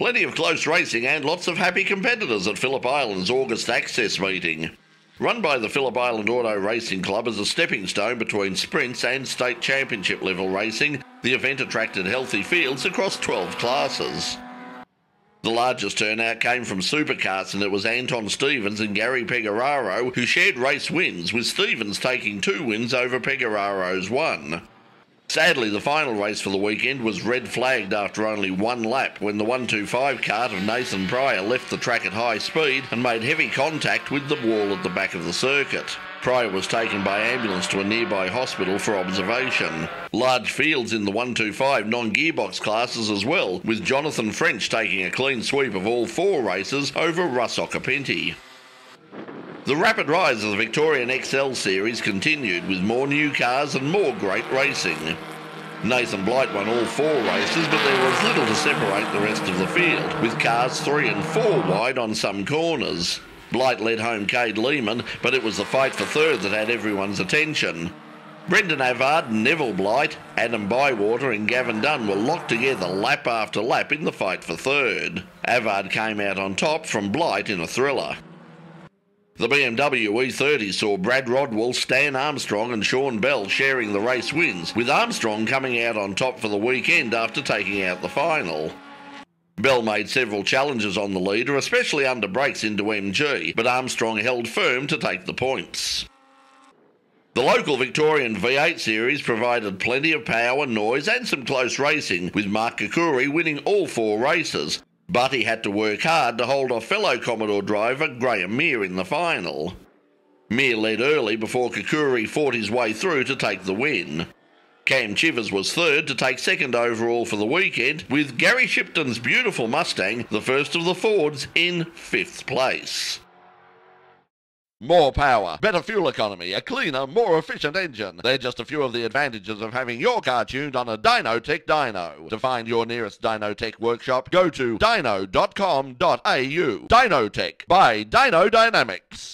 plenty of close racing and lots of happy competitors at Phillip Island's August Access meeting. Run by the Phillip Island Auto Racing Club as a stepping stone between sprints and state championship level racing, the event attracted healthy fields across 12 classes. The largest turnout came from superkarts and it was Anton Stevens and Gary Pegararo who shared race wins, with Stevens taking two wins over Pegararo's one. Sadly, the final race for the weekend was red flagged after only one lap when the 125 kart of Nathan Pryor left the track at high speed and made heavy contact with the wall at the back of the circuit. Pryor was taken by ambulance to a nearby hospital for observation. Large fields in the 125 non gearbox classes as well, with Jonathan French taking a clean sweep of all four races over Russ Occhipinti. The rapid rise of the Victorian Excel Series continued with more new cars and more great racing. Nathan Blight won all four races, but there was little to separate the rest of the field, with cars three and four wide on some corners. Blight led home Cade Lehman, but it was the fight for third that had everyone's attention. Brendan Avard and Neville Blight, Adam Bywater and Gavin Dunn were locked together lap after lap in the fight for third. Avard came out on top from Blight in a thriller. The BMW E30 saw Brad Rodwell, Stan Armstrong, and Sean Bell sharing the race wins, with Armstrong coming out on top for the weekend after taking out the final. Bell made several challenges on the leader, especially under brakes into MG, but Armstrong held firm to take the points. The local Victorian V8 series provided plenty of power, noise, and some close racing, with Mark Kakuri winning all four races, but he had to work hard to hold off fellow Commodore driver Graham Meir in the final. Meir led early before Kakuri fought his way through to take the win. Cam Chivers was third to take second overall for the weekend, with Gary Shipton's beautiful Mustang, the first of the Fords, in fifth place. More power, better fuel economy, a cleaner, more efficient engine. They're just a few of the advantages of having your car tuned on a Dynotech dyno. To find your nearest Dynotech workshop, go to dyno.com.au. Dynotech by Dyno Dynamics.